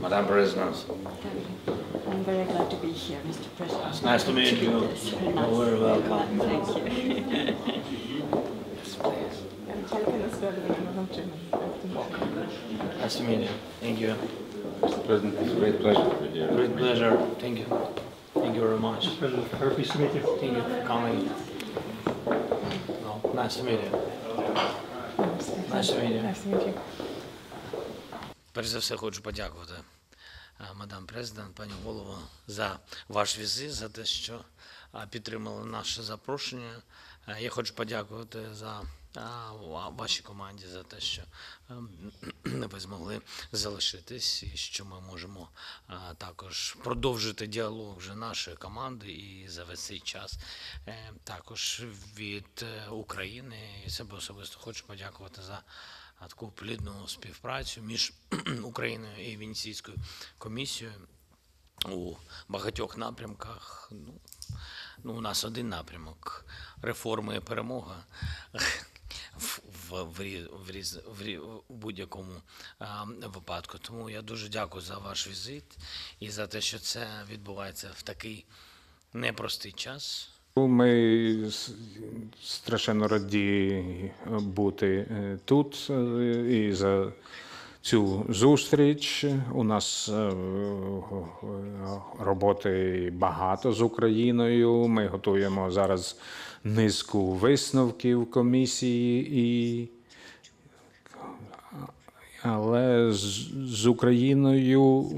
Madam President. I'm very glad to be here, Mr. President. It's nice to meet you. Yes, very nice. You're very welcome. Thank you. Yes, please. Nice to meet you. Thank you. Mr. President, it's a great pleasure to be here. Great pleasure. Thank you. Thank you very much. President, very pleased to meet you. Thank you for coming. No, nice to meet you. Nice to meet you. Nice to meet you. Перш за все хочу подякувати е, мадам президент, пані голово, за ваш візит, за те, що е, підтримали наше запрошення. Е, Я хочу подякувати за вашій команді за те, що е, ви змогли залишитись, і що ми можемо е, також продовжити діалог вже нашої команди і за весь цей час е, також від України. І себе особисто хочу подякувати за таку плідну співпрацю між Україною і Венеційською комісією у багатьох напрямках. Ну, ну, у нас один напрямок реформи і перемога. В, в, в, в, в, будь-якому випадку. Тому я дуже дякую за ваш візит і за те, що це відбувається в такий непростий час. Ми страшенно раді бути е, тут е, і за цю зустріч. У нас е, роботи багато з Україною. Ми готуємо зараз низку висновків комісії і. Але з, з Україною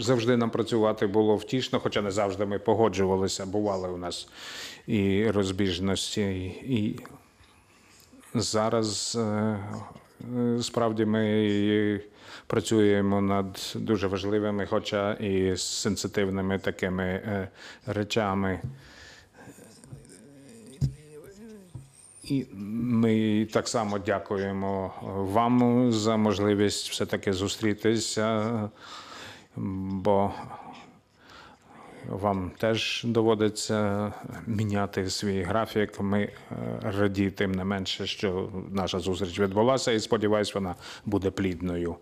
завжди нам працювати було втішно, хоча не завжди ми погоджувалися. Бували у нас і розбіжності. І зараз е, е, справді ми працюємо над дуже важливими, хоча і сенситивними такими е, речами. І ми так само дякуємо вам за можливість все-таки зустрітися, бо вам теж доводиться міняти свій графік. Ми е, раді тим не менше, що наша зустріч відбулася, і сподіваюся, вона буде плідною.